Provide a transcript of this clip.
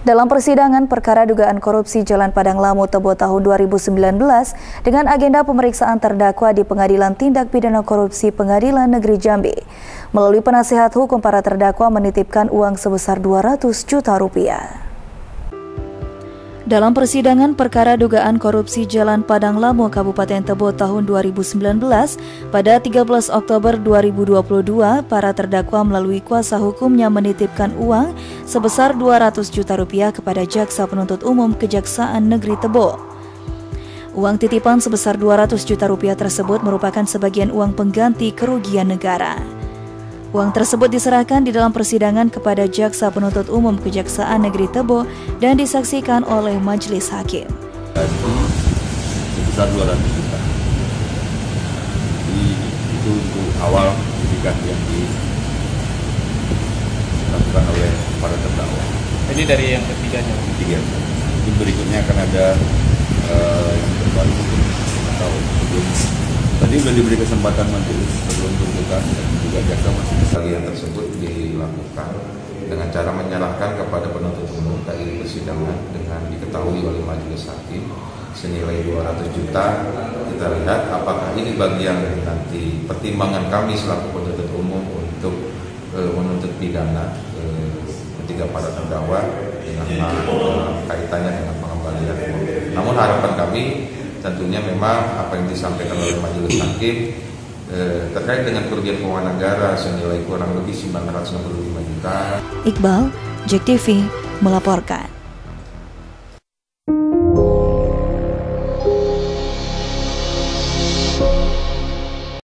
Dalam persidangan perkara dugaan korupsi Jalan Padang Lamu Tebo tahun 2019 dengan agenda pemeriksaan terdakwa di Pengadilan Tindak Pidana Korupsi Pengadilan Negeri Jambi. Melalui penasihat hukum para terdakwa menitipkan uang sebesar 200 juta rupiah. Dalam persidangan perkara dugaan korupsi Jalan Padang Lamu Kabupaten Tebo tahun 2019, pada 13 Oktober 2022, para terdakwa melalui kuasa hukumnya menitipkan uang sebesar 200 juta rupiah kepada Jaksa Penuntut Umum Kejaksaan Negeri Tebo. Uang titipan sebesar 200 juta rupiah tersebut merupakan sebagian uang pengganti kerugian negara. Uang tersebut diserahkan di dalam persidangan kepada Jaksa Penuntut Umum Kejaksaan Negeri Tebo dan disaksikan oleh majelis hakim. sebesar 200 juta. Jadi itu untuk awal penyidikan yang dilakukan oleh para terdakwa. Ini dari yang ketiganya. Ketiga. Mungkin berikutnya akan ada uh, yang terbaru atau sebelum tadi sudah diberi kesempatan majelis sebelum tuntutan dan juga jaksa masih Bagian tersebut dilakukan dengan cara menyerahkan kepada penuntut umum dari persidangan dengan diketahui oleh majelis hakim senilai 200 juta kita lihat apakah ini bagian nanti pertimbangan kami selaku penuntut umum untuk e, menuntut pidana e, ketiga para terdakwa dengan e, kaitannya dengan pengembalian. Namun harapan kami tentunya memang apa yang disampaikan oleh majelis hakim Eh, terkait dengan kerugian keuangan negara senilai kurang lebih 965 juta. Iqbal, JEK TV, melaporkan.